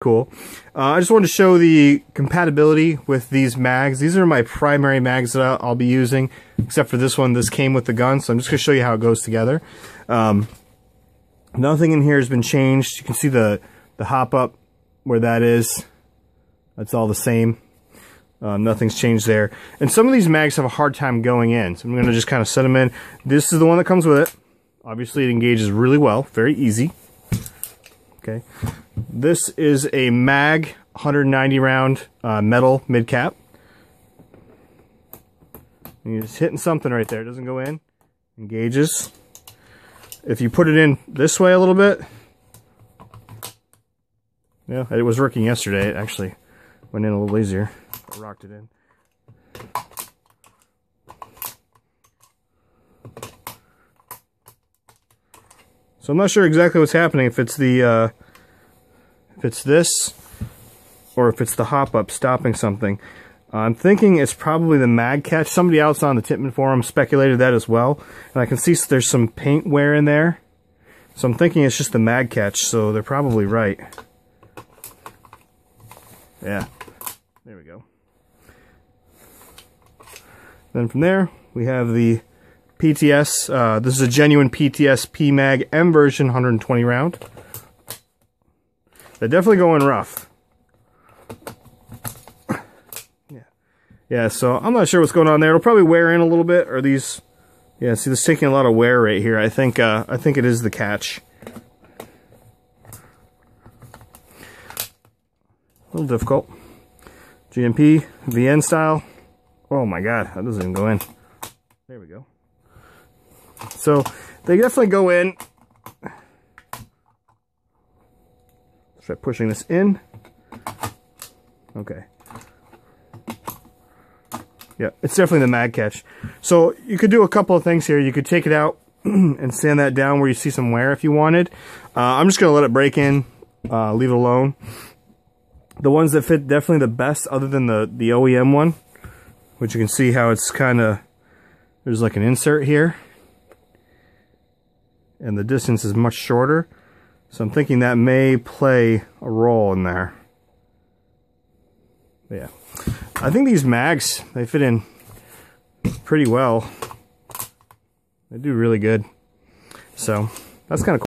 cool. Uh, I just wanted to show the compatibility with these mags. These are my primary mags that I'll, be using, except for this one. This came with the gun, so I'm just going to show you how it goes together. Um, nothing in here has been changed. You can see the, the hop up where that is. That's all the same. Um, nothing's changed there. And some of these mags have a hard time going in, so I'm going to just kind of set them in. This is the one that comes with it. Obviously, it engages really well. Very easy. Okay. This is a MAG 190 round uh, metal mid cap. You're just hitting something right there. It doesn't go in. Engages. If you put it in this way a little bit, yeah, it was working yesterday. It actually went in a little easier. I rocked it in. So I'm not sure exactly what's happening, if it's the, uh, if it's this, or if it's the hop up stopping something. Uh, I'm thinking it's probably the mag catch. Somebody else on the Tippmann forum speculated that as well. And I can see there's some paint wear in there. So I'm thinking it's just the mag catch, so they're probably right. Yeah, there we go. Then from there, we have the PTS. Uh, this is a genuine PTS PMAG M version 120 round. They're definitely going rough. Yeah. Yeah, so I'm not sure what's going on there. It'll probably wear in a little bit, or these... Yeah, see, this taking a lot of wear right here. I think, uh, I think it is the catch. A little difficult. GMP, VN style. Oh my god, that doesn't even go in. There we go. So they definitely go in. Try pushing this in. Okay. Yeah, it's definitely the mag catch. So you could do a couple of things here. You could take it out and sand that down where you see some wear if you wanted. Uh, I'm just going to let it break in, uh, leave it alone. The ones that fit definitely the best other than the, the OEM one, which you can see how it's kind of, there's like an insert here and the distance is much shorter. So I'm thinking that may play a role in there. Yeah. I think these mags, they fit in pretty well. They do really good. So that's kind of cool.